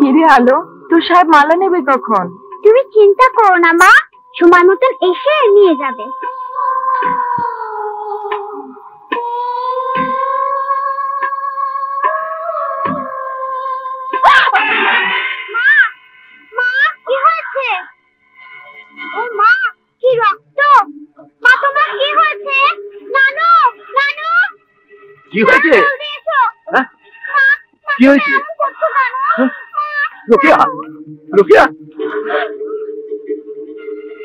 কিরে আলো, তোর সাহেব মালা নেবে কখন? তুমি চিন্তা করো না, মা। সময় মতন এসে নিয়ে যাবে। কি হয়েছে জলদি এসো। হ্যাঁ? মা, মা, কি হয়েছে? তুমি এমন করছ কেন? হ্যাঁ? মা, রোকেয়া রোকেয়া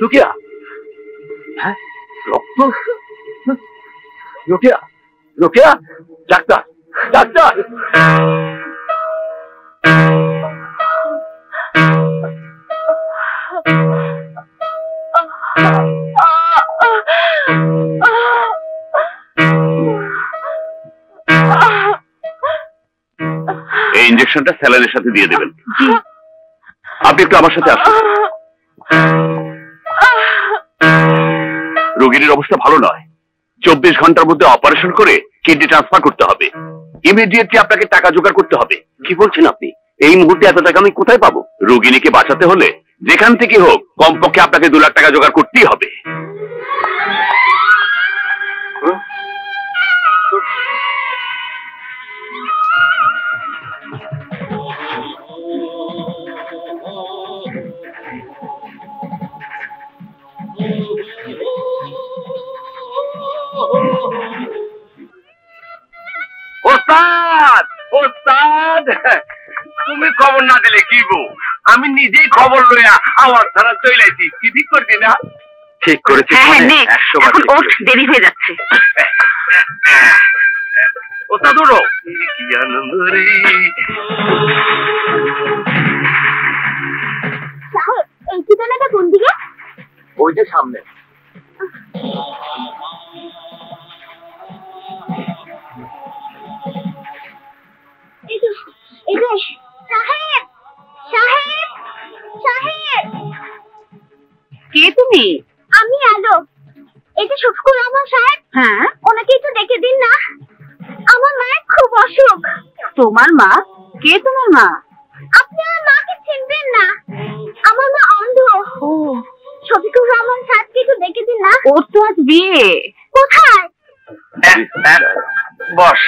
রোকেয়া হ্যাঁ রক্ত হ্যাঁ? রোকেয়া রোকেয়া ডাক্তার ডাক্তার এই ইঞ্জেকশনটা স্যালাইনের সাথে দিয়ে দেবেন। আপনি একটু আমার সাথে আসুন। রোগীর অবস্থা ভালো নয়। চব্বিশ ঘণ্টার মধ্যে অপারেশন করে কিডনি ট্রান্সফার করতে হবে। ইমিডিয়েটলি আপনাকে টাকা জোগাড় করতে হবে। কি বলছেন আপনি? এই মুহূর্তে এত টাকা আমি কোথায় পাবো? রোগিনীকে বাঁচাতে হলে যেখান থেকে হোক, কমপক্ষে আপনাকে দু লাখ টাকা জোগাড় করতেই হবে। ওস্তাদ তুমি খবর না দিলে কি গো আমি নিজেই খবর লইয়া আমার ছাড়া চইলাইছি। কি ঠিক করছি না? ঠিক করেছি হ্যাঁ হ্যাঁ নে একশো বার এখন ওঠ দেরি হয়ে যাচ্ছে। ওস্তাদ উঠো কি আনন্দ রে এই ঠিকানাটা কোন দিকে? ওই যে সামনে। কে আমি আলো। এই যে শফিকুর রহমান সাহেব হ্যাঁ? ওনাকে একটু ডেকে দিন না। আমার মায়ের খুব অসুখ। তোমার মা? কে তোমার মা? আপনি আমার মাকে চিনবেন না। আমার মা অন্ধ। ও। শফিকুর রহমান সাহেবকে একটু ডেকে দিন না। ওর তো আজ বিয়ে। কোথায়? বস।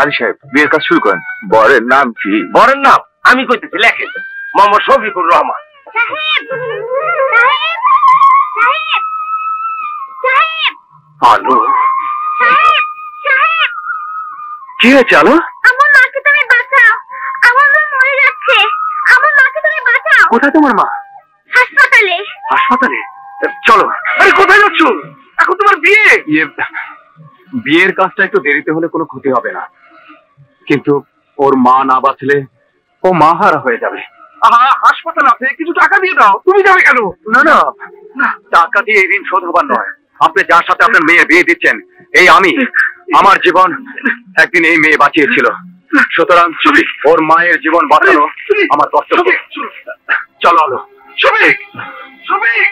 কালী সাহেব বিয়ের কাজ শুরু করেন। বরের নাম কি? বরের নাম? আমি কইতেছি লেখেন মোহাম্মদ শফিকুর রহমান। সাহেব সাহেব সাহেব সাহেব আলো। সাহেব সাহেব কি হয়েছে আলো? আমার মাকে তুমি বাঁচাও আমার মা মরে যাচ্ছে আমার মাকে তুমি বাঁচাও কোথায় তোমার মা? হাসপাতালে হাসপাতালে। চলো। আরে কোথায় যাচ্ছ? এখন তোমার বিয়ে। ইয়ে বিয়ের কাজটা একটু দেরিতে হলে কোনো ক্ষতি হবে না। কিন্তু ওর মা না বাঁচলে ও মা হারা হয়ে যাবে। হাসপাতাল আছে কিছু টাকা দিয়ে দাও তুমি যাবে কেন? না না। টাকা দিয়ে ঋণ শোধ হবার নয়। আপনি যার সাথে আপনার মেয়ে বিয়ে দিচ্ছেন এই আমি আমার জীবন একদিন এই মেয়ে বাঁচিয়েছিল। সুতরাং ওর মায়ের জীবন বাঁচানো আমার কর্তব্য। চলো আলো। শফিক শফিক